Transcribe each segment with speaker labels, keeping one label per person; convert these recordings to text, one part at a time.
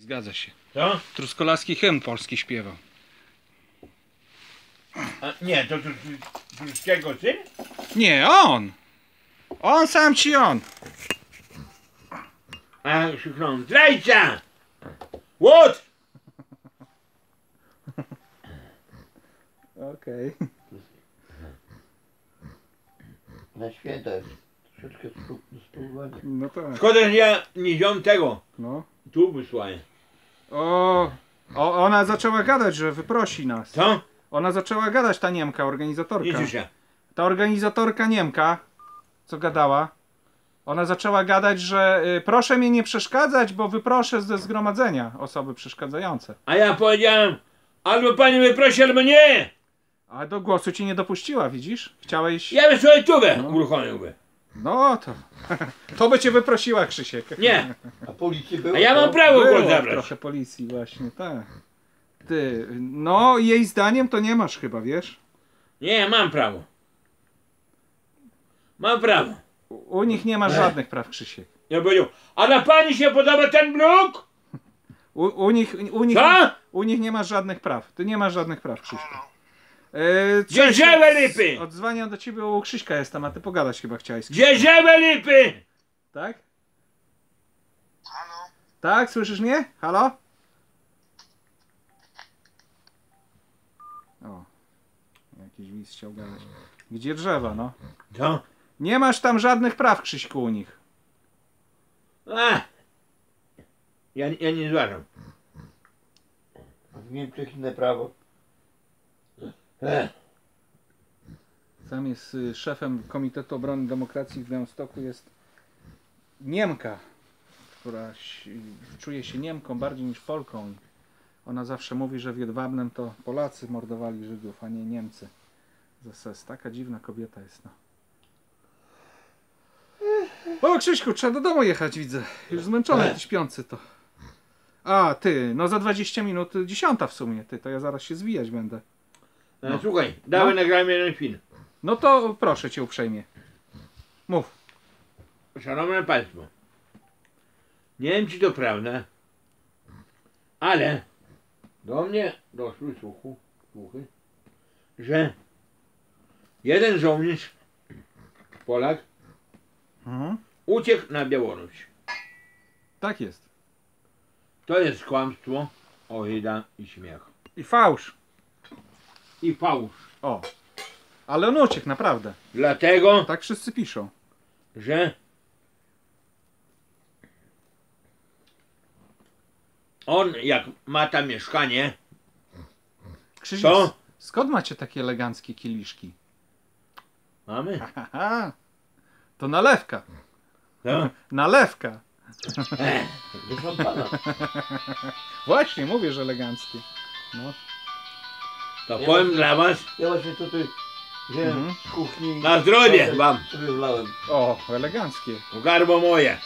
Speaker 1: Zgadza się.
Speaker 2: Co?
Speaker 1: Truskolaski hymn polski śpiewał.
Speaker 2: A, nie, to Truskiego syn?
Speaker 1: Nie, on! On sam ci on!
Speaker 2: A krzyknął, zdrajca! Łód!
Speaker 1: Okej.
Speaker 3: Na święta jest troszeczkę spró- do spróbowania.
Speaker 1: No tak.
Speaker 2: Szkoda, że ja nie wziąłem tego.
Speaker 1: No.
Speaker 2: Tu wysłałem.
Speaker 1: O, o, ona zaczęła gadać, że wyprosi nas.
Speaker 2: Co?
Speaker 1: Ona zaczęła gadać, ta Niemka,
Speaker 2: Nie
Speaker 1: organizatorka.
Speaker 2: słyszę.
Speaker 1: Ta organizatorka Niemka, co gadała, ona zaczęła gadać, że y, proszę mnie nie przeszkadzać, bo wyproszę ze zgromadzenia osoby przeszkadzające.
Speaker 2: A ja powiedziałem, albo pani wyprosi, albo nie!
Speaker 1: A do głosu ci nie dopuściła, widzisz? Chciałeś...
Speaker 2: Ja bym sobie tubę
Speaker 1: No.
Speaker 2: uruchomiłby.
Speaker 1: No to... To by cię wyprosiła, Krzysiek.
Speaker 2: Nie,
Speaker 3: A policji było?
Speaker 2: a ja mam prawo
Speaker 1: Było
Speaker 2: zabrać.
Speaker 1: trochę policji właśnie, tak. Ty, no jej zdaniem to nie masz chyba, wiesz?
Speaker 2: Nie, mam prawo. Mam prawo.
Speaker 1: U, u nich nie masz żadnych praw, Krzysiek.
Speaker 2: Ja powiedział, a na pani się podoba ten blok?
Speaker 1: U, u, nich, u, nich,
Speaker 2: Co?
Speaker 1: u nich nie masz żadnych praw. Ty nie masz żadnych praw, Krzyśku. E,
Speaker 2: Gdzie lipy?
Speaker 1: Odzwaniam do ciebie, u Krzyśka jestem, a ty pogadać chyba chciałeś.
Speaker 2: Gdzie lipy?
Speaker 1: Tak? Halo? Tak, słyszysz mnie? Halo? O. Jakiś widz chciał gadać. Gdzie drzewa, no?
Speaker 2: Co?
Speaker 1: Nie masz tam żadnych praw, Krzyśku, u nich.
Speaker 2: A. Ja, ja nie zważam.
Speaker 3: W Niemczech inne prawo.
Speaker 1: Tam jest y, szefem Komitetu Obrony Demokracji w Białymstoku jest Niemka, która czuje się Niemką bardziej niż Polką. Ona zawsze mówi, że w Jedwabnem to Polacy mordowali Żydów, a nie Niemcy. Zas taka dziwna kobieta jest, no. O, Krzyśku, trzeba do domu jechać, widzę. Już zmęczony, ty śpiący to. A, ty, no za 20 minut, dziesiąta w sumie, ty, to ja zaraz się zwijać będę.
Speaker 2: No. Słuchaj, dawaj
Speaker 1: No.
Speaker 2: jeden film.
Speaker 1: No to proszę cię uprzejmie. Mów.
Speaker 2: Szanowne Państwo, nie wiem czy to prawda, ale do mnie doszły słuchu, słuchy, że jeden żołnierz, Polak,
Speaker 1: Mhm.
Speaker 2: uciekł na Białoruś.
Speaker 1: Tak jest.
Speaker 2: To jest kłamstwo, ohyda i śmiech.
Speaker 1: I fałsz.
Speaker 2: I fałsz.
Speaker 1: O. Ale on uciekł, naprawdę.
Speaker 2: Dlatego,
Speaker 1: Tak wszyscy piszą.
Speaker 2: że on jak ma tam mieszkanie,
Speaker 1: Krzysiek,
Speaker 2: To?
Speaker 1: skąd macie takie eleganckie kieliszki?
Speaker 2: mamy.
Speaker 1: To nalewka.
Speaker 2: to,
Speaker 1: Nalewka.
Speaker 3: Do szampana.
Speaker 1: Właśnie, mówię, że eleganckie. No.
Speaker 2: To powiem dla was,
Speaker 3: Ja właśnie tutaj wziąłem
Speaker 1: Mhm.
Speaker 3: z kuchni.
Speaker 2: Na zdrowie wam.
Speaker 3: Sobie wlałem.
Speaker 1: O, eleganckie.
Speaker 2: garbo moje.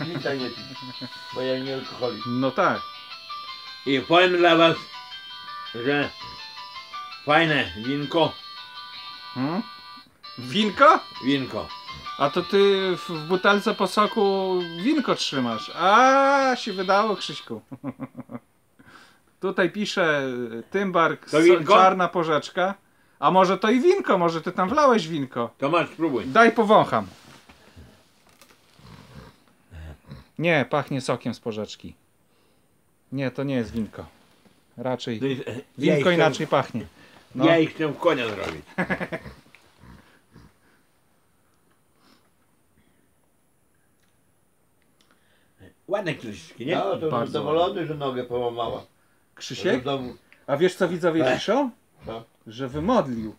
Speaker 3: Glita nie pić. Bo ja nie alkoholik.
Speaker 1: No tak.
Speaker 2: I powiem dla was, że fajne winko,
Speaker 1: Hmm? Winko?
Speaker 2: winko.
Speaker 1: A to ty w w butelce po soku winko trzymasz. A się wydało, Krzyśku. Tutaj pisze y, Tymbark, so- czarna porzeczka. A może to i winko, może ty tam wlałeś winko.
Speaker 2: To masz spróbuj.
Speaker 1: Daj powącham. Nie, pachnie sokiem z porzeczki. Nie, to nie jest winko. Raczej
Speaker 2: To jest-
Speaker 1: winko
Speaker 2: ja
Speaker 1: inaczej pachnie. No.
Speaker 2: Ja ich chcę w konia zrobić. Ładne kieliszki, nie?
Speaker 3: No to
Speaker 1: Bardzo
Speaker 3: zadowolony, że nogę połamała.
Speaker 1: Krzysiek?
Speaker 3: Domu.
Speaker 1: A wiesz co widzowie piszą?
Speaker 3: Co?
Speaker 1: Że wymodlił.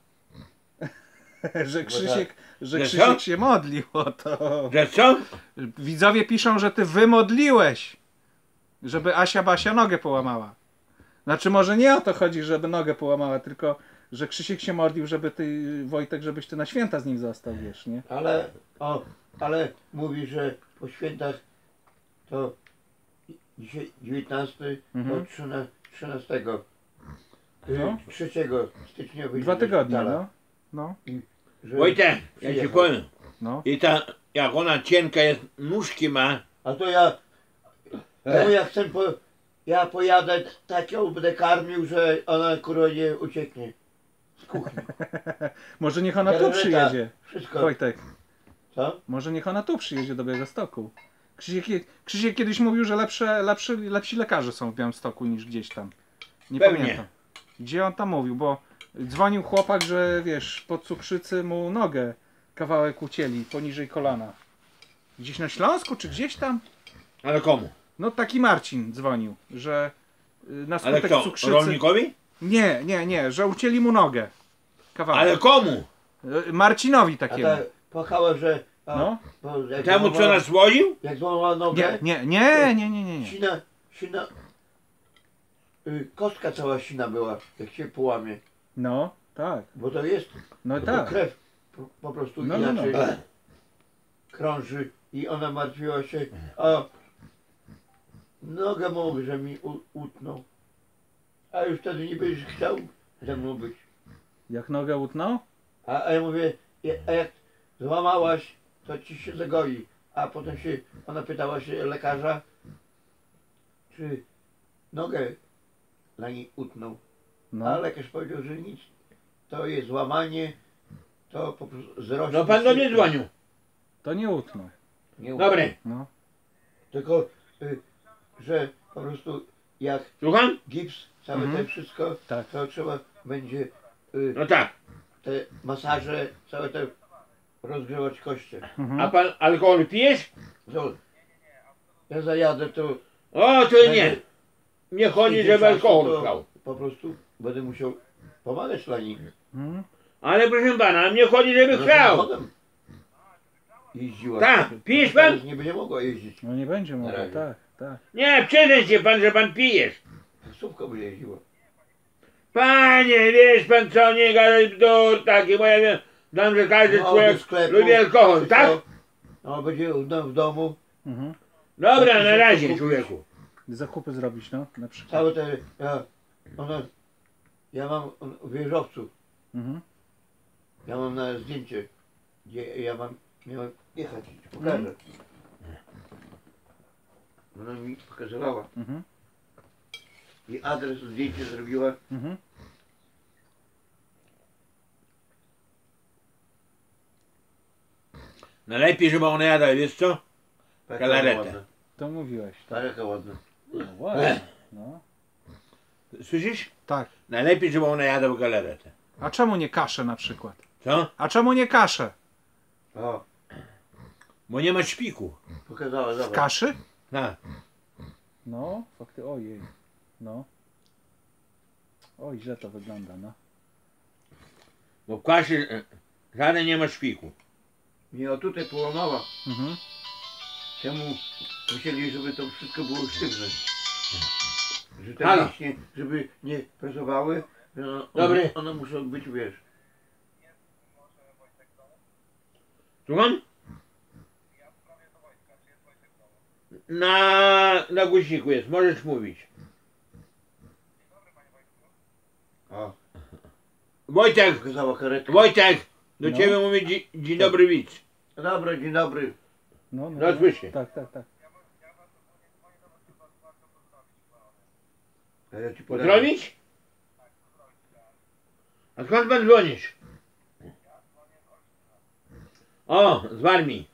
Speaker 1: że Krzysiek, że
Speaker 2: Że
Speaker 1: Krzysiek się modlił o to.
Speaker 2: Że co?
Speaker 1: Widzowie piszą, że ty wymodliłeś, żeby Asia Basia nogę połamała. Znaczy może nie o to chodzi, żeby nogę połamała, tylko że Krzysiek się modlił, żeby ty, Wojtek, żebyś ty na święta z nim został, wiesz, nie?
Speaker 3: Ale, o, ale mówi, że po świętach to dzisiaj 19,
Speaker 1: Mhm.
Speaker 3: to 13, 13
Speaker 1: No.
Speaker 3: 3 stycznia wyjdzie
Speaker 1: Dwa tygodnie, no. No,
Speaker 3: Że-
Speaker 2: Wojtek, ja ci
Speaker 3: przyjechał.
Speaker 2: powiem.
Speaker 1: no.
Speaker 2: I ta, jak ona cienka jest, nóżki ma,
Speaker 3: A to ja Ja mówię, jak chcę po, ja pojadę, tak ją będę karmił, że ona kurwa nie ucieknie. Z kuchni.
Speaker 1: Może niech ona tu przyjedzie.
Speaker 3: Wszystko.
Speaker 1: Wojtek,
Speaker 3: Co?
Speaker 1: może niech ona tu przyjedzie do Białegostoku. Krzysiek, Krzysiek kiedyś mówił, że lepsze, lepszy, lepsi lekarze są w Białymstoku niż gdzieś tam. Nie
Speaker 2: Pewnie.
Speaker 1: pamiętam. Gdzie on tam mówił, bo dzwonił chłopak, że wiesz, po cukrzycy mu nogę kawałek ucięli poniżej kolana. Gdzieś na Śląsku, czy gdzieś tam?
Speaker 2: Ale komu?
Speaker 1: No taki Marcin dzwonił, że y, na
Speaker 2: Ale
Speaker 1: skutek
Speaker 2: kto?
Speaker 1: cukrzycy...
Speaker 2: Rolnikowi?
Speaker 1: Nie, nie, nie, że ucięli mu nogę. Kawałek.
Speaker 2: Ale komu?
Speaker 1: Y, Marcinowi
Speaker 3: A
Speaker 1: takiemu.
Speaker 3: tak płakała, że...
Speaker 1: No.
Speaker 2: Temu co nas łodził?
Speaker 3: Jak złamała nogę,
Speaker 1: Nie, nie, nie, nie, nie, nie.
Speaker 3: sina, sina... Y, kostka cała sina była, jak się połamie.
Speaker 1: No, tak.
Speaker 3: Bo to jest
Speaker 1: No
Speaker 3: to
Speaker 1: tak.
Speaker 3: krew po, po prostu
Speaker 1: No, no, no.
Speaker 3: inaczej krąży i ona martwiła się, a nogę mogę, że mi utnął. A już wtedy nie będziesz chciał ze mną być.
Speaker 1: Jak nogę utnął?
Speaker 3: A, a ja mówię, "Ja- a jak złamałaś, to ci się zagoi. A potem się, ona pytała się lekarza, czy nogę dla niej utnął. A
Speaker 1: No.
Speaker 3: lekarz powiedział, że nic. To jest złamanie, to po prostu zrośnie.
Speaker 2: No pan do mnie dzwonił.
Speaker 1: To nie utnął.
Speaker 3: Nie
Speaker 2: Dobry.
Speaker 1: No.
Speaker 3: Tylko, y, że po prostu jak
Speaker 2: Słucham?
Speaker 3: gips, całe
Speaker 1: Mhm.
Speaker 3: te wszystko,
Speaker 1: Tak.
Speaker 3: to trzeba będzie y,
Speaker 2: No tak.
Speaker 3: te masaże, całe te rozgrzewać koście.
Speaker 1: Mhm.
Speaker 2: A pan alkohol pijesz?
Speaker 3: To, ja zajadę, to
Speaker 2: O, to nie. Nie chodzi, żeby alkohol brał.
Speaker 3: Po prostu będę musiał pomagać dla nich.
Speaker 1: Mhm.
Speaker 2: Ale proszę pana, mnie chodzi, żeby
Speaker 3: No,
Speaker 2: chciał.
Speaker 3: Jeździła.
Speaker 2: Tak, pijesz pan?
Speaker 3: Nie będzie mogła jeździć.
Speaker 1: No nie będzie mogła,
Speaker 3: razie.
Speaker 1: tak, tak.
Speaker 2: Nie, przyznaj się pan, że pan pijesz.
Speaker 3: Taksówką by jeździła.
Speaker 2: Panie, wiesz pan co, nie gadaj bzdur taki, bo ja wiem, znam, że każdy
Speaker 3: No,
Speaker 2: człowiek
Speaker 3: sklepu,
Speaker 2: lubi alkohol, tak?
Speaker 3: No, będzie w, dom- w domu.
Speaker 1: Mhm.
Speaker 2: Dobra, na razie człowieku.
Speaker 1: Zakupy zrobić, no, na przykład.
Speaker 3: Całe te, ja, ona, ja mam w wieżowcu,
Speaker 1: Mhm.
Speaker 3: ja mam na zdjęcie, gdzie ja mam, miałem jechać, pokażę.
Speaker 1: Mhm.
Speaker 3: Ona mi pokazywała
Speaker 1: Mhm.
Speaker 3: i adres, zdjęcie zrobiła.
Speaker 1: Mhm.
Speaker 2: Najlepiej, żeby ona jadła, wiesz co?
Speaker 3: Ładna,
Speaker 1: To mówiłeś. Tak.
Speaker 3: taka ładna.
Speaker 1: No, ładnie. No.
Speaker 2: Słyszysz?
Speaker 1: Tak.
Speaker 2: Najlepiej, żeby ona jadła galaretę.
Speaker 1: A czemu nie kaszę na przykład?
Speaker 2: Co?
Speaker 1: A czemu nie kaszę?
Speaker 3: O,
Speaker 2: Bo nie ma szpiku.
Speaker 3: pokazała, zobacz.
Speaker 1: Kaszy?
Speaker 2: Tak.
Speaker 1: No, fakty, ojej. No. Oj, źle to wygląda, no.
Speaker 2: Bo w kaszy e, żaden nie ma szpiku.
Speaker 3: Nie, o tutaj połamała.
Speaker 1: Mhm.
Speaker 3: Czemu musieli, żeby to wszystko było sztywne? Że te
Speaker 2: Halo.
Speaker 3: mięśnie, żeby nie pracowały, że one,
Speaker 2: Dobry.
Speaker 3: one, muszą być, wiesz,
Speaker 2: Słucham? Na, na guziku jest, możesz mówić.
Speaker 3: o,
Speaker 2: Wojtek,
Speaker 3: pokazała karetkę.
Speaker 2: Wojtek, do
Speaker 1: No.
Speaker 2: ciebie mówi dzi, dzień dobry widz.
Speaker 3: Dobra, dzień dobry.
Speaker 1: No, no,
Speaker 2: No, słyszę.
Speaker 1: Tak, tak, tak.
Speaker 3: A ja ci podam.
Speaker 2: Pozdrowić? A skąd pan dzwonisz? O, z Warmii.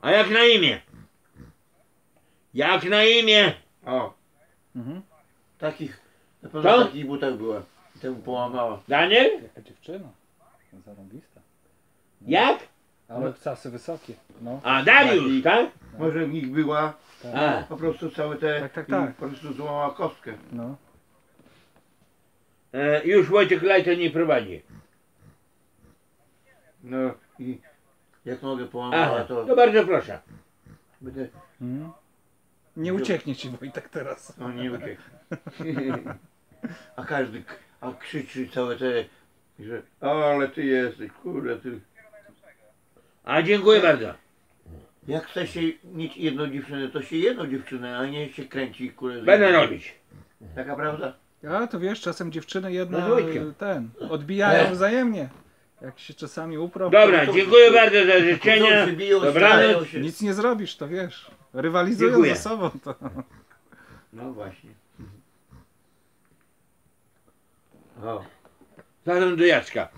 Speaker 2: A jak na imię? Jak na imię?
Speaker 3: O,
Speaker 1: Mhm.
Speaker 3: takich, na pewno
Speaker 2: Co?
Speaker 3: takich butach była. I temu połamała.
Speaker 2: Daniel?
Speaker 1: Jaka dziewczyna. Zarąbista.
Speaker 2: Jak?
Speaker 1: Ale obcasy wysokie. No.
Speaker 2: A, Dariusz, tak?
Speaker 3: Może w nich była
Speaker 1: Tak.
Speaker 2: A,
Speaker 3: po prostu całe te,
Speaker 1: Tak, tak,
Speaker 3: i
Speaker 1: tak.
Speaker 3: po prostu złamała kostkę.
Speaker 1: No.
Speaker 2: e, już Wojciech Lajto nie prowadzi.
Speaker 3: No i jak nogę połamała,
Speaker 2: Aha,
Speaker 3: to
Speaker 2: to bardzo proszę.
Speaker 3: będę,
Speaker 1: Mhm. Nie ucieknie ci Wojtek teraz.
Speaker 3: no nie uciekł. a każdy, k- a krzyczy całe te, że o, ale ty jesteś, kurde, ty.
Speaker 2: A dziękuję bardzo.
Speaker 3: Jak chce się mieć jedną dziewczynę, to się jedną dziewczynę, a nie się kręci, kurde.
Speaker 2: Będę robić.
Speaker 3: Taka prawda?
Speaker 1: A to wiesz, czasem dziewczyny jedna
Speaker 2: No Wojtkiem.
Speaker 1: ten odbijają
Speaker 3: E.
Speaker 1: wzajemnie. Jak się czasami uprą.
Speaker 2: Dobra,
Speaker 3: to-
Speaker 2: dziękuję bardzo za życzenia.
Speaker 3: się biją,
Speaker 2: Dobranoc.
Speaker 3: się.
Speaker 1: Nic nie zrobisz, to wiesz. Rywalizują
Speaker 2: Dziękuję.
Speaker 1: ze sobą. To...
Speaker 3: No właśnie. O,
Speaker 2: Zatem do Jacka.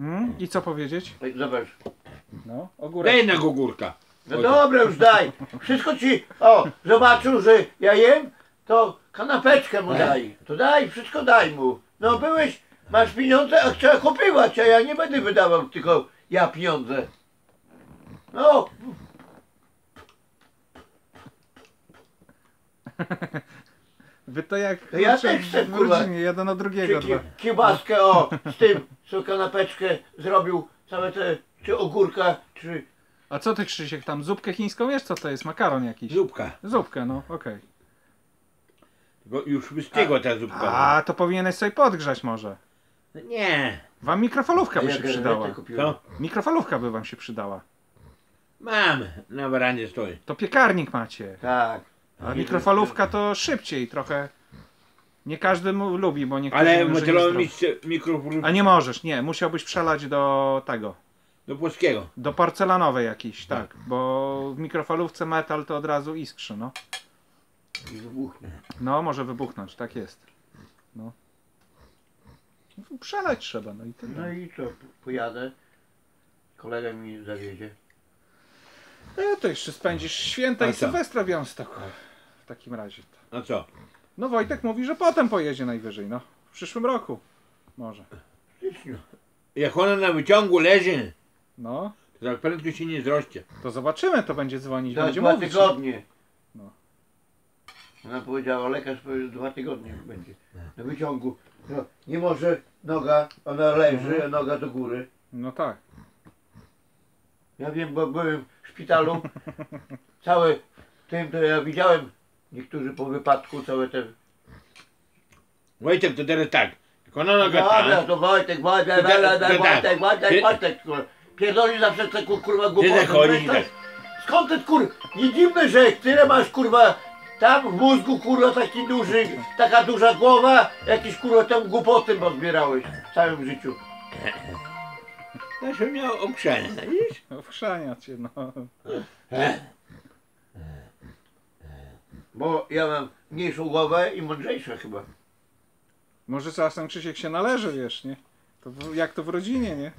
Speaker 1: Mm? I co powiedzieć?
Speaker 3: tak zobacz.
Speaker 1: No, ogórek.
Speaker 2: Daj jednego ogórka.
Speaker 3: No
Speaker 2: Oj.
Speaker 3: dobra, już daj. Wszystko ci, o, zobaczył, że ja jem, to kanapeczkę mu daj. To daj, wszystko daj mu. No byłeś, masz pieniądze, a trzeba kupować, a ja nie będę wydawał tylko ja pieniądze. No,
Speaker 1: Wy to jak
Speaker 3: To ja
Speaker 1: kurczę,
Speaker 3: też chcę,
Speaker 1: w
Speaker 3: kurwa.
Speaker 1: rodzinie, jeden od drugiego.
Speaker 3: czy
Speaker 1: Dwa.
Speaker 3: ki, kiełbaskę, o, z tym, co kanapeczkę zrobił, całe te, czy ogórka, czy,
Speaker 1: A co ty Krzysiek tam, zupkę chińską wiesz co to jest? Makaron jakiś?
Speaker 2: Zupka.
Speaker 1: Zupkę, no okej.
Speaker 2: Bo już wystygła ta zupka.
Speaker 1: A, to powinieneś sobie podgrzać może.
Speaker 2: No Nie.
Speaker 1: Wam mikrofalówka by
Speaker 3: ja
Speaker 1: się przydała.
Speaker 3: kupiłem.
Speaker 1: Mikrofalówka by wam się przydała.
Speaker 2: Mam. Na werandzie stoi.
Speaker 1: To piekarnik macie.
Speaker 3: Tak.
Speaker 1: A mikrofalówka to szybciej trochę. Nie każdy mu lubi, bo niektórzy
Speaker 2: Ale
Speaker 1: mówią, że
Speaker 2: miejsce mikrofon
Speaker 1: A nie możesz, nie. Musiałbyś przelać do tego.
Speaker 2: do płaskiego.
Speaker 1: Do porcelanowej jakiejś, tak. Bo w mikrofalówce metal to od razu iskrzy, no.
Speaker 3: I wybuchnie.
Speaker 1: No, może wybuchnąć, tak jest. No. Przelać trzeba, no i tyle.
Speaker 3: No i co, pojadę, kolega mi zawiezie.
Speaker 1: E, to jeszcze spędzisz święta
Speaker 2: A
Speaker 1: i
Speaker 2: co?
Speaker 1: Sylwestra w Białymstoku. W takim razie. to.
Speaker 2: A co?
Speaker 1: No Wojtek mówi, że potem pojedzie najwyżej, no. W przyszłym roku. Może.
Speaker 3: W styczniu.
Speaker 2: Jak ona na wyciągu leży,
Speaker 1: No.
Speaker 2: to tak prędko się nie zrośnie.
Speaker 1: To zobaczymy, to będzie dzwonić,
Speaker 3: Za
Speaker 1: będzie
Speaker 3: dwa
Speaker 1: mówić.
Speaker 3: tygodnie.
Speaker 1: No.
Speaker 3: Ona powiedziała, lekarz powiedział, że dwa tygodnie będzie. Na wyciągu. No, nie może noga, ona leży, a noga do góry.
Speaker 1: No tak.
Speaker 3: Ja wiem, bo byłem w szpitalu. Całe tym to ja widziałem. Niektórzy po wypadku całe te.
Speaker 2: Wojtek, to teraz tak. Jak ona
Speaker 3: No
Speaker 2: noga
Speaker 3: dobra, to Wojtek, Wojtek,
Speaker 2: tak,
Speaker 3: Wojtek. Wojtek, Wojtek, Wojtek, kurwa. Pierdoli zawsze te kur- kurwa
Speaker 2: ty
Speaker 3: głupoty. Weź
Speaker 2: tak.
Speaker 3: Skąd ty kur... Nie dziwne, że tyle masz kurwa tam w mózgu kurwa taki duży, taka duża głowa, jakieś kurwa tam głupoty pozbierałeś w całym życiu.
Speaker 2: Znaczy miał okrzenie, widzisz?
Speaker 1: Ochrzania cię, no.
Speaker 3: Bo ja mam mniejszą głowę i mądrzejszą chyba.
Speaker 1: Może czasem Krzysiek się należy, wiesz, nie? To w, jak to w rodzinie, nie?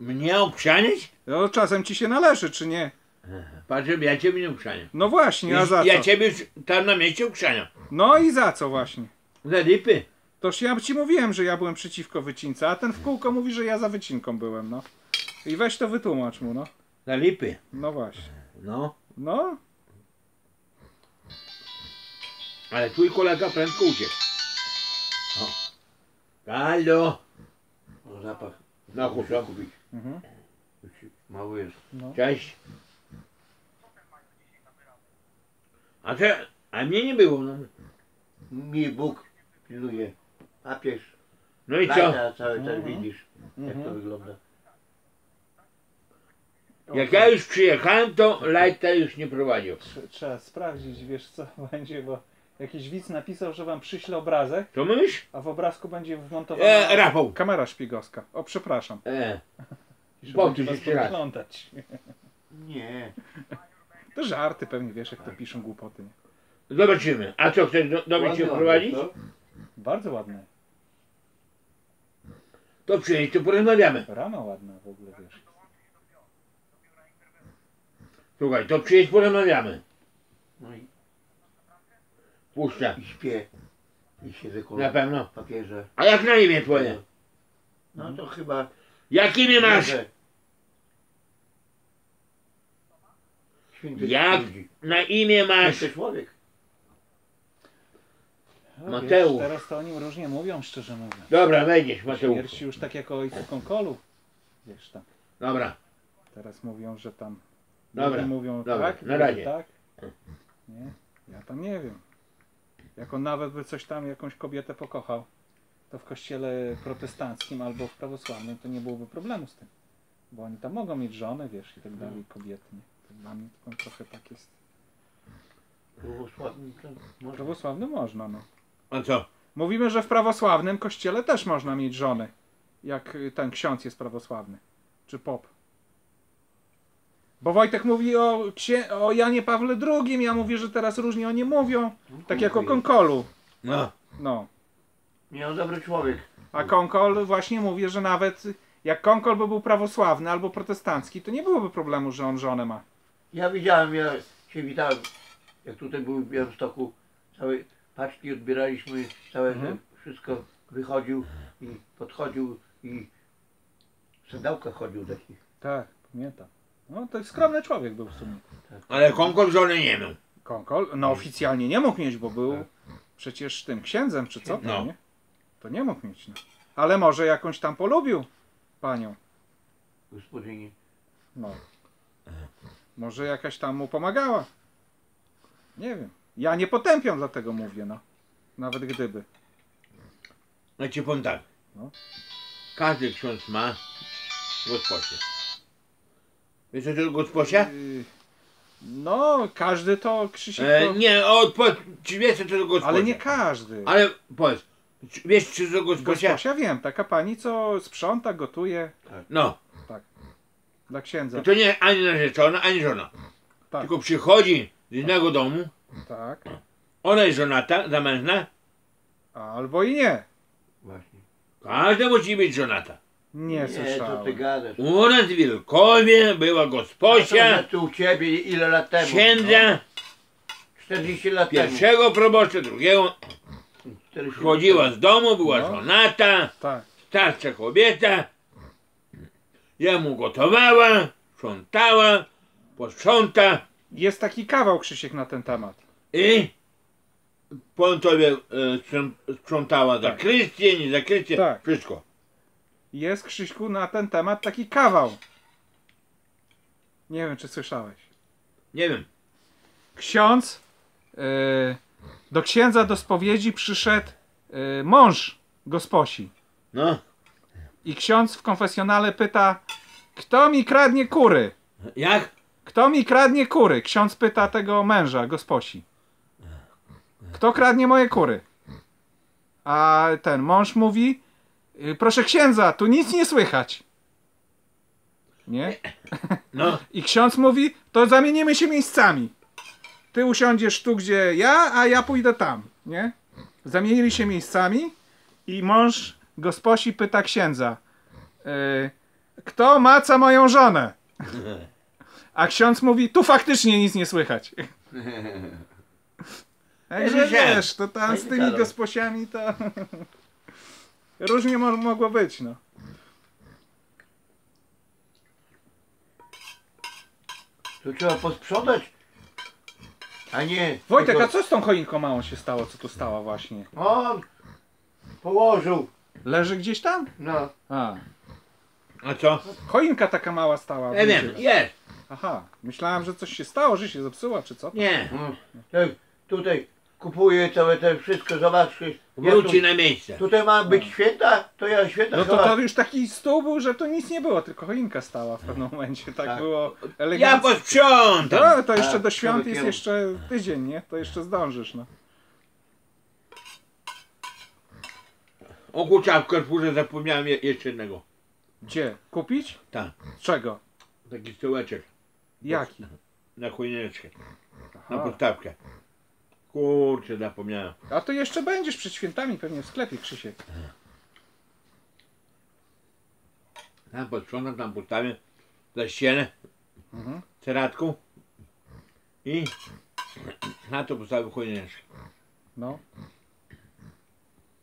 Speaker 2: Mnie okrzaniać?
Speaker 1: No czasem ci się należy, czy nie?
Speaker 2: Patrz, żeby ja ciebie nie okrzaniam.
Speaker 1: No właśnie, a za
Speaker 2: Ja
Speaker 1: co?
Speaker 2: ciebie już tam na mieście okrzaniam.
Speaker 1: No i za co właśnie?
Speaker 2: Za lipy.
Speaker 1: Toż ja ci mówiłem, że ja byłem przeciwko wycince, a ten w kółko mówi, że ja za wycinką byłem, no. I weź to wytłumacz mu, no.
Speaker 2: Za lipy.
Speaker 1: No właśnie.
Speaker 2: No.
Speaker 1: No,
Speaker 2: Ale twój kolega prędko uciekł. O. Halo.
Speaker 3: O, zapach. Muszę
Speaker 2: chłopie.
Speaker 3: kupić.
Speaker 1: mhm.
Speaker 3: Mały jest.
Speaker 1: no.
Speaker 2: Cześć. A co? A mnie nie było. No,
Speaker 3: Mi Bóg pilnuje. Papież.
Speaker 2: no i co?
Speaker 3: Cały ten
Speaker 1: Mhm.
Speaker 3: widzisz, jak to
Speaker 1: Mhm.
Speaker 3: wygląda.
Speaker 2: Jak ja już przyjechałem, to Lajta już nie prowadził.
Speaker 1: Trze- Trzeba sprawdzić, wiesz co będzie, bo jakiś widz napisał, że wam przyśle obrazek,
Speaker 2: To myśl?
Speaker 1: a w obrazku będzie wmontowana
Speaker 2: E, Rafał.
Speaker 1: kamera szpiegowska. O, przepraszam.
Speaker 2: E.
Speaker 1: I że
Speaker 2: Powtórz
Speaker 1: będzie was
Speaker 2: jeszcze raz.
Speaker 1: podglądać.
Speaker 3: Nie.
Speaker 1: To żarty pewnie, wiesz, jak to piszą głupoty. Nie?
Speaker 2: Zobaczymy. A co, chcesz do, do mnie się wprowadzić?
Speaker 3: co?
Speaker 1: Bardzo ładne.
Speaker 2: To przyjedź, to porozmawiamy.
Speaker 1: Rama ładna w ogóle, wiesz.
Speaker 2: Słuchaj, to przyjedź, porozmawiamy.
Speaker 3: I,
Speaker 2: Puszczę.
Speaker 3: i śpię. I siedzę koło
Speaker 2: Na pewno.
Speaker 3: papieża.
Speaker 2: A jak na imię twoje?
Speaker 3: No to chyba...
Speaker 2: Jak imię masz?
Speaker 3: Święty
Speaker 2: Jak
Speaker 3: ludzi.
Speaker 2: na imię masz?
Speaker 3: Święty człowiek.
Speaker 1: No,
Speaker 2: Mateusz.
Speaker 1: Wiesz, teraz to o nim różnie mówią, szczerze mówiąc.
Speaker 2: Dobra, wejdziesz, Mateusz.
Speaker 1: Śmierć już tak jak o ojcu Konkolu. Wiesz tam.
Speaker 2: Dobra.
Speaker 1: Teraz mówią, że tam.
Speaker 2: Dobra,
Speaker 1: Jedni mówią
Speaker 2: dobra,
Speaker 1: tak,
Speaker 2: na
Speaker 1: drugi
Speaker 2: razie.
Speaker 1: tak. Nie, ja tam nie wiem. Jak on nawet by coś tam, jakąś kobietę pokochał, to w kościele protestanckim albo w prawosławnym to nie byłoby problemu z tym. Bo oni tam mogą mieć żonę, wiesz, i tak dalej, kobiety. Nie? To dla mnie to trochę tak jest. Prawosławnym można, no.
Speaker 2: A co?
Speaker 1: Mówimy, że w prawosławnym kościele też można mieć żony. Jak ten ksiądz jest prawosławny. Czy pop. Bo Wojtek mówi o, księ- o Janie Pawle II, ja mówię, że teraz różnie o nim mówią. Tak jak o Konkolu.
Speaker 2: No.
Speaker 1: No.
Speaker 3: Nie, on dobry człowiek.
Speaker 1: A Konkol właśnie mówi, że nawet jak Konkol by był prawosławny albo protestancki, to nie byłoby problemu, że on żonę ma.
Speaker 3: Ja widziałem, ja się witałem, jak tutaj był w Białymstoku, całe paczki odbieraliśmy, całe
Speaker 1: Mhm.
Speaker 3: wszystko wychodził i podchodził i w sandałkach chodził taki.
Speaker 1: Tak, pamiętam. No to skromny człowiek był w sumie.
Speaker 2: Ale konkol żony nie miał.
Speaker 1: Konkol, no oficjalnie nie mógł mieć, bo był przecież tym księdzem, czy co?
Speaker 2: No.
Speaker 1: Nie? To nie mógł mieć. No. Ale może jakąś tam polubił panią.
Speaker 3: Gospodyni.
Speaker 1: No. Może jakaś tam mu pomagała. Nie wiem. Ja nie potępiam, dlatego mówię, no. Nawet gdyby.
Speaker 2: No ci powiem tak.
Speaker 1: No.
Speaker 2: Każdy ksiądz ma gosposie. Wiesz co to jest gosposia?
Speaker 1: No, każdy to Krzysiek
Speaker 2: E,
Speaker 1: to...
Speaker 2: nie, odpowiedz, czy wiesz co to gosposia?
Speaker 1: Ale nie każdy.
Speaker 2: Ale powiedz, czy- wiesz czy to jest gosposia?
Speaker 1: Gosposia wiem, taka pani, co sprząta, gotuje
Speaker 2: No,
Speaker 1: dla księdza.
Speaker 2: to nie ani narzeczona, ani żona.
Speaker 1: Tak,
Speaker 2: Tylko przychodzi z innego domu,
Speaker 1: tak.
Speaker 2: ona jest żonata, zamężna,
Speaker 1: Albo i nie.
Speaker 3: Właśnie.
Speaker 2: każda musi być żonata.
Speaker 1: Nie,
Speaker 3: Nie, co ty
Speaker 1: słyszałem.
Speaker 3: gadasz?
Speaker 2: U nas w Wilkowie była
Speaker 3: A to, że tu u ciebie ile lat temu?
Speaker 2: księdza,
Speaker 3: No, 40 lat temu.
Speaker 2: pierwszego proboszcza, drugiego,
Speaker 3: 40
Speaker 2: chodziła z domu, była
Speaker 1: No.
Speaker 2: żonata,
Speaker 1: Tak.
Speaker 2: starsza kobieta, jemu gotowała, sprzątała, posprząta
Speaker 1: Jest taki kawał, Krzysiek, na ten temat.
Speaker 2: i po tobie e, sprząt- sprzątała za
Speaker 1: Tak.
Speaker 2: Krystię, nie za Krystię,
Speaker 1: Tak.
Speaker 2: wszystko.
Speaker 1: Jest, Krzyśku, na ten temat taki kawał. Nie wiem, czy słyszałeś.
Speaker 2: Nie wiem,
Speaker 1: Ksiądz, yy, do księdza do spowiedzi przyszedł yy, mąż gosposi.
Speaker 2: no,
Speaker 1: I ksiądz w konfesjonale pyta, kto mi kradnie kury?
Speaker 2: jak?
Speaker 1: Kto mi kradnie kury? Ksiądz pyta tego męża, gosposi. Kto kradnie moje kury? A ten mąż mówi, "Y, proszę księdza, tu nic nie słychać. Nie?
Speaker 2: No,
Speaker 1: I ksiądz mówi, to zamienimy się miejscami. Ty usiądziesz tu, gdzie ja, a ja pójdę tam. Nie? Zamienili się miejscami i mąż gosposi pyta księdza, y, kto maca moją żonę? A ksiądz mówi, tu faktycznie nic nie słychać. Także wiesz, to tam z tymi gosposiami to różnie mo- mogło być, no.
Speaker 3: To trzeba posprzątać. A nie.
Speaker 1: Wojtek,
Speaker 3: tylko-
Speaker 1: a co z tą choinką małą się stało, co tu stała właśnie?
Speaker 3: On położył.
Speaker 1: Leży gdzieś tam?
Speaker 3: No.
Speaker 1: A,
Speaker 2: a co?
Speaker 1: choinka taka mała stała.
Speaker 2: Ja wiem, jest.
Speaker 1: Aha, myślałem, że coś się stało, że się zepsuła, czy co?
Speaker 2: Nie,
Speaker 3: no. Tak, tutaj kupuję całe te wszystko, zobaczcie. Ja
Speaker 2: wróci
Speaker 3: tu,
Speaker 2: na miejsce.
Speaker 3: tutaj ma być święta, to ja święta
Speaker 1: No to,
Speaker 3: chyba-
Speaker 1: to już taki stół był, że tu nic nie było, tylko choinka stała w pewnym momencie. Tak,
Speaker 3: Tak.
Speaker 1: było
Speaker 2: Ja
Speaker 1: elegancko.
Speaker 2: posprzątam.
Speaker 1: No, to jeszcze
Speaker 3: Tak,
Speaker 1: do świąt jest jeszcze tydzień, nie? To jeszcze zdążysz, no.
Speaker 2: O kurczę, w Carrefourze zapomniałem je, jeszcze jednego.
Speaker 1: Gdzie? Kupić?
Speaker 2: Tak,
Speaker 1: Z czego?
Speaker 2: taki stołeczek
Speaker 1: Jaki?
Speaker 2: na choineczkę, na
Speaker 1: Aha.
Speaker 2: podstawkę. Kurczę, zapomniałem.
Speaker 1: A to jeszcze będziesz przed świętami pewnie w sklepie, Krzysiek.
Speaker 2: Tam posprzątam, tam postawię za ścianę,
Speaker 1: Mhm.
Speaker 2: ceratką i na to postawię choineczkę.
Speaker 1: No.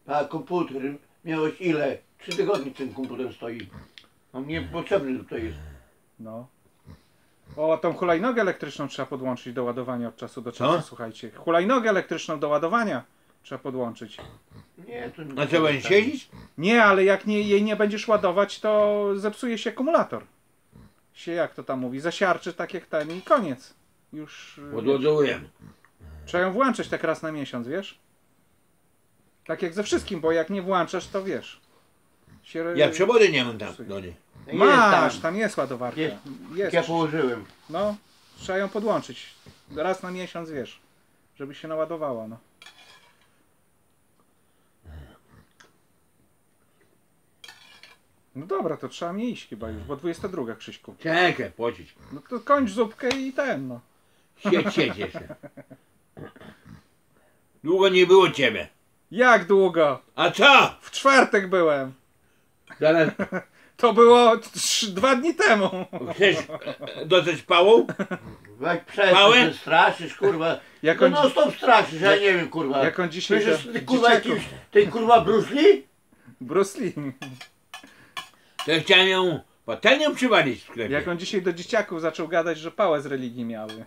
Speaker 3: A komputer miałeś ile? Trzy tygodnie ten komputer stoi. On niepotrzebny tutaj jest.
Speaker 1: No. O, tą hulajnogę elektryczną trzeba podłączyć do ładowania od czasu do czasu,
Speaker 2: Co?
Speaker 1: słuchajcie. Hulajnogę elektryczną do ładowania trzeba podłączyć.
Speaker 3: Nie, to
Speaker 2: A co, będzie siedzieć?
Speaker 1: Nie, ale jak nie, jej nie będziesz ładować, to zepsuje się akumulator. Się, jak to tam mówi, zasiarczy tak jak ten i koniec. Już y,
Speaker 2: Odładowujemy.
Speaker 1: trzeba ją włączać tak raz na miesiąc, wiesz? Tak jak ze wszystkim, bo jak nie włączasz, to wiesz. Się,
Speaker 2: Ja przewody nie mam tam do niej.
Speaker 3: Jest
Speaker 1: Masz,
Speaker 3: tam.
Speaker 1: tam jest ładowarka.
Speaker 3: Jest.
Speaker 1: Jest.
Speaker 3: Ja położyłem.
Speaker 1: No, trzeba ją podłączyć. Raz na miesiąc, wiesz, żeby się naładowała, no. No dobra, to trzeba mi iść chyba już, bo 22 Krzyśku.
Speaker 2: Czekaj, płacić.
Speaker 1: No to kończ zupkę i ten, no.
Speaker 2: Siedź, siedź jeszcze. Długo nie było ciebie.
Speaker 1: Jak długo?
Speaker 2: A co?
Speaker 1: W czwartek byłem.
Speaker 2: Zaraz
Speaker 1: To było trz- dwa dni temu.
Speaker 2: chcesz e, dostać pałą?
Speaker 3: Jak przestań, że straszysz, kurwa.
Speaker 1: Jak
Speaker 3: No
Speaker 1: on,
Speaker 3: no stop straszysz, ja nie wiem, kurwa.
Speaker 1: jak on dzisiaj
Speaker 3: Przecież
Speaker 1: do
Speaker 3: ty, kurwa
Speaker 1: dzieciaków-
Speaker 3: jakimś, tej kurwa Bruce Lee?
Speaker 1: Bruce Lee.
Speaker 2: To ja chciałem ją patelnią przywalić w sklepie.
Speaker 1: Jak on dzisiaj do dzieciaków zaczął gadać, że pałę z religii miały.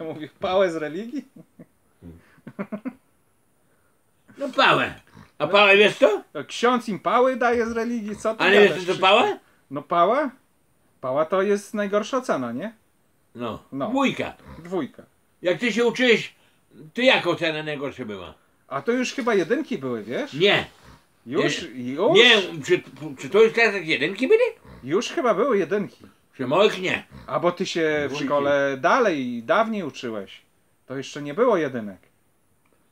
Speaker 1: Ja mówię, pałę z religii?
Speaker 2: No pałę. A pałę wiesz co?
Speaker 1: Ksiądz im pały daje z religii, co ty
Speaker 2: A nie wiesz co to pała?
Speaker 1: No pała? Pała to jest najgorsza cena, nie?
Speaker 2: No.
Speaker 1: No.
Speaker 2: Dwójka.
Speaker 1: Dwójka.
Speaker 2: Jak ty się uczyłeś, to jaka cena najgorsza była?
Speaker 1: A to już chyba jedynki były, wiesz?
Speaker 2: Nie.
Speaker 1: Już? Już?
Speaker 2: Nie, czy, czy to już klasach jedynki byli?
Speaker 1: Już chyba były jedynki.
Speaker 2: Przy moich nie.
Speaker 1: A bo ty się w
Speaker 3: Dwójki.
Speaker 1: szkole dalej, dawniej uczyłeś. To jeszcze nie było jedynek.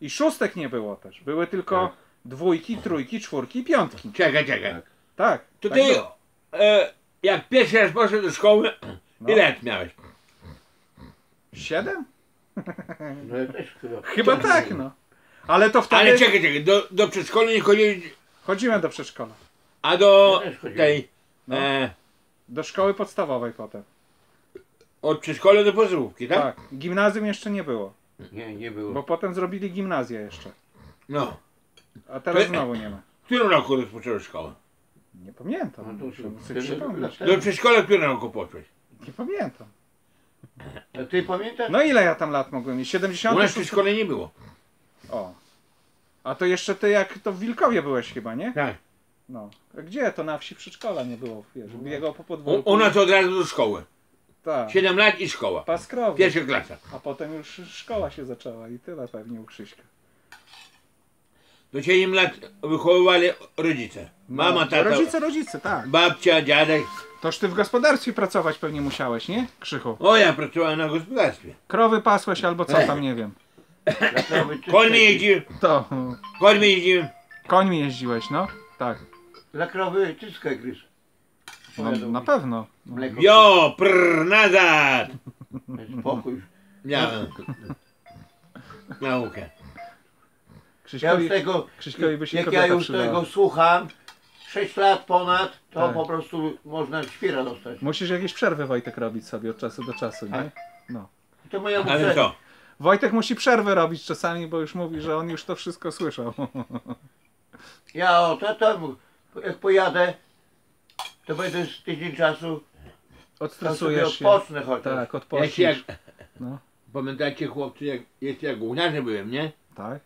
Speaker 1: I szóstek nie było też. Były tylko
Speaker 2: Tak.
Speaker 1: Dwójki, trójki, czwórki i piątki.
Speaker 2: Czekaj, czekaj.
Speaker 1: Tak.
Speaker 2: To
Speaker 1: tak
Speaker 2: ty, e, jak pierwszy raz poszedł do szkoły,
Speaker 1: No.
Speaker 2: ile lat miałeś?
Speaker 1: Siedem?
Speaker 3: No ja też chyba.
Speaker 1: Chyba tak, no. Ale to wtedy
Speaker 2: Ale czekaj, czekaj, do, do przedszkola nie chodziłeś,
Speaker 1: chodziłem do przedszkola.
Speaker 2: a do
Speaker 3: Ja
Speaker 2: tej,
Speaker 1: No.
Speaker 2: e,
Speaker 1: Do szkoły podstawowej potem.
Speaker 2: od przedszkola do podstawówki, tak?
Speaker 1: Tak. Gimnazjum jeszcze nie było.
Speaker 3: Nie, nie było.
Speaker 1: Bo potem zrobili gimnazję jeszcze.
Speaker 2: No.
Speaker 1: A teraz
Speaker 2: To-
Speaker 1: znowu nie ma.
Speaker 2: W którym roku rozpocząłeś szkołę?
Speaker 1: Nie pamiętam.
Speaker 3: No to
Speaker 1: Muszę przypomnieć.
Speaker 2: Do przedszkola w którym roku poszłeś?
Speaker 1: Nie pamiętam.
Speaker 3: A ty pamiętasz?
Speaker 1: No ile ja tam lat mogłem mieć?
Speaker 2: U nas w
Speaker 1: 76?
Speaker 2: przedszkole nie było.
Speaker 1: O. A to jeszcze ty jak to w Wilkowie byłeś chyba, nie?
Speaker 2: Tak.
Speaker 1: No. A Gdzie? To na wsi przedszkola nie było, wiesz, biegał po
Speaker 2: U,
Speaker 1: podwórku.
Speaker 2: u nas od razu do szkoły.
Speaker 1: Tak.
Speaker 2: 7 lat i szkoła.
Speaker 1: Pas krowy.
Speaker 2: Pierwsza klasa.
Speaker 1: A potem już szkoła się zaczęła i tyle pewnie u Krzyśka.
Speaker 2: Do 7 lat wychowywali rodzice. Mama,
Speaker 1: No,
Speaker 2: tata,
Speaker 1: Rodzice, rodzice, tak.
Speaker 2: babcia, dziadek.
Speaker 1: Toż ty w gospodarstwie pracować pewnie musiałeś, nie? Krzychu.
Speaker 2: O, ja pracowałem na gospodarstwie.
Speaker 1: Krowy pasłeś albo co tam, nie wiem.
Speaker 2: Końmi
Speaker 3: cycka-
Speaker 2: jeździłem,
Speaker 1: To.
Speaker 2: końmi jeździłem.
Speaker 1: Końmi jeździłeś, no? Tak.
Speaker 3: Dla krowy cycka gryz.
Speaker 1: No, na pewno. No.
Speaker 3: Mleko.
Speaker 2: Jo, prr, nazad!
Speaker 3: Spokój.
Speaker 2: Miałem. Naukę.
Speaker 3: Ja
Speaker 1: Krzyśkowi,
Speaker 3: już tego,
Speaker 1: Krzyśkowi by się
Speaker 3: jak ja już
Speaker 1: przydała.
Speaker 3: tego słucham, 6 lat ponad, to
Speaker 1: Tak.
Speaker 3: po prostu można świra dostać.
Speaker 1: Musisz jakieś przerwy Wojtek robić sobie od czasu do czasu, nie?
Speaker 3: Tak.
Speaker 1: No.
Speaker 3: To moja
Speaker 2: Ale co?
Speaker 1: Wojtek musi przerwę robić czasami, bo już mówi, że on już to wszystko słyszał.
Speaker 3: Ja o to, to jak pojadę, to będę z tydzień czasu,
Speaker 1: Odstresujesz się.
Speaker 3: odpocznę chociaż.
Speaker 1: Tak,
Speaker 2: Ja
Speaker 1: odpoczniesz. No.
Speaker 2: pamiętacie chłopcy, jak, jeszcze jak gówniarzem byłem, nie?
Speaker 1: Tak.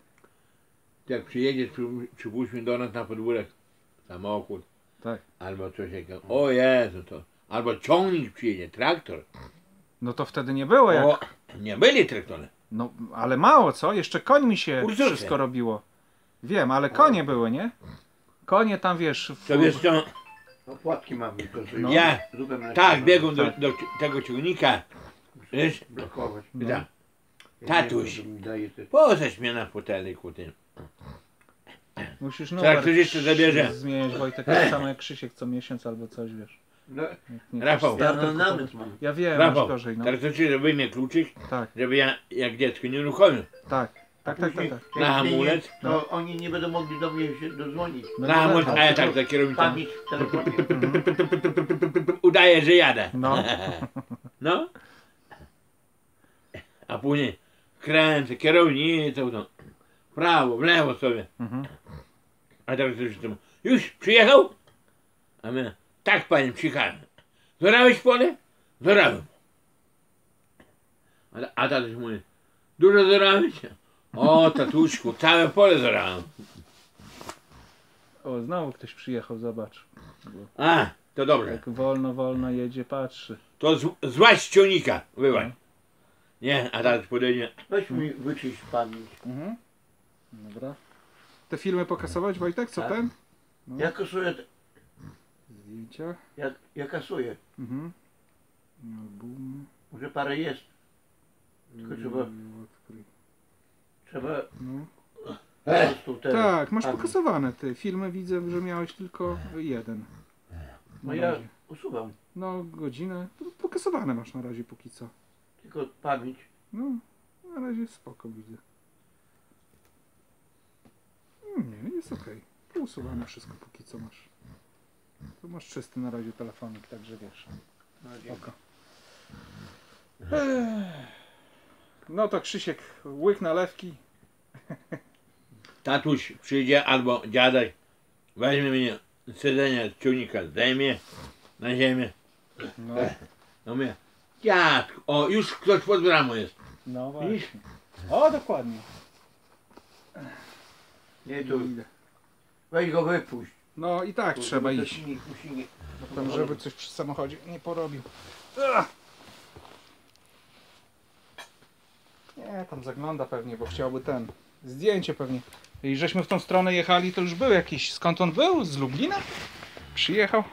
Speaker 2: To Jak przyjedziesz, przy, przypuśćmy do nas na podwórek samochód,
Speaker 1: Tak.
Speaker 2: albo coś takiego. O Jezu, to. Albo ciągnik przyjedzie, traktor.
Speaker 1: No to wtedy nie było jak...
Speaker 2: O, nie byli traktory.
Speaker 1: No, ale mało, co? Jeszcze koń mi się wszystko robiło. Wiem, ale konie były, nie? Konie tam, wiesz... W...
Speaker 2: To wiesz co,
Speaker 3: Opłatki mam tylko, że
Speaker 1: No.
Speaker 2: ja tak biegłem do,
Speaker 1: Tak.
Speaker 2: do tego ciągnika. Wiesz,
Speaker 3: blokować.
Speaker 1: No.
Speaker 2: tak.
Speaker 3: Ja
Speaker 2: Tatuś. Pozaś mnie na fotelniku tym.
Speaker 1: Musisz numer
Speaker 2: zabierze.
Speaker 1: zmieniać Wojtek tak samo jak Krzysiek co miesiąc albo coś, wiesz.
Speaker 3: No,
Speaker 1: Jak nie
Speaker 2: Rafał.
Speaker 3: ja
Speaker 1: starter
Speaker 3: na
Speaker 1: kupować.
Speaker 3: namysł mam.
Speaker 1: Ja wiem, masz
Speaker 2: Rafał,
Speaker 1: gorzej, no.
Speaker 2: traktorzysta wyjmie kluczyk,
Speaker 1: Tak,
Speaker 2: żeby ja jak dziecko nie uruchomił.
Speaker 1: tak. Tak, tak, tak,
Speaker 3: Później,
Speaker 1: tak.
Speaker 2: Na hamulec?
Speaker 3: To
Speaker 1: No.
Speaker 3: oni nie będą mogli do mnie się dodzwonić.
Speaker 1: No
Speaker 2: Na
Speaker 1: nie
Speaker 2: hamulec,
Speaker 1: będą.
Speaker 2: a ja tak za kierownicą
Speaker 3: Pamięć w telefonie.
Speaker 2: udaję, że jadę.
Speaker 1: No.
Speaker 2: No. A później kręcę kierownicą, to w prawo, w lewo sobie.
Speaker 1: Mhm.
Speaker 2: A tak coś tam. Już przyjechał? A my, tak panie, przyjechałem. Zorałeś pole? Zorałem. A, a tatuś mówi, dużo zorałeś? O tatuśku, całe pole zorałem.
Speaker 1: O, znowu ktoś przyjechał, zobacz.
Speaker 2: A, to dobrze.
Speaker 1: Jak wolno, wolno jedzie, patrzy.
Speaker 2: To z, złaź z ciągnika, wyłaź. Nie, a tatuś podejdzie.
Speaker 3: Weź mi wyczyść pamięć.
Speaker 1: Mhm. Dobra. Te filmy pokasować, Wojtek? Co
Speaker 3: Tak.
Speaker 1: ten?
Speaker 3: Ja kasuję,
Speaker 1: Zdjęcia.
Speaker 3: ja, ja kasuję.
Speaker 1: Mhm. Album.
Speaker 3: Może parę jest. Tylko trzeba,
Speaker 1: Odkryj.
Speaker 3: trzeba
Speaker 1: No.
Speaker 3: Po prostu ten.
Speaker 1: Tak, masz pokasowane ty. Filmy widzę, że miałeś tylko jeden.
Speaker 3: No ja usuwam.
Speaker 1: No, godzinę. To Pokasowane masz na razie póki co.
Speaker 3: Tylko pamięć.
Speaker 1: No, na razie spoko widzę. Nie, jest okej. Usuwane wszystko póki co masz. Tu masz czysty na razie telefonik, także wiesz.
Speaker 3: No.
Speaker 1: Oko. No to Krzysiek, łyk nalewki.
Speaker 2: Tatuś przyjdzie albo dziadek, weźmie mnie z siedzenia z ciągnika, zdejmie na ziemię.
Speaker 1: No,
Speaker 2: No mówię, dziadku, o już ktoś pod bramą jest.
Speaker 1: no właśnie. O, dokładnie.
Speaker 3: Nie tu. Weź go wypuść.
Speaker 1: No i tak trzeba iść.
Speaker 3: musi nie-
Speaker 1: Tam, żeby coś przy samochodzie nie porobił. Ach! Nie, tam zagląda pewnie, bo chciałby ten. Zdjęcie pewnie. I żeśmy w tą stronę jechali, to już był jakiś. Skąd on był? Z Lublina? Przyjechał?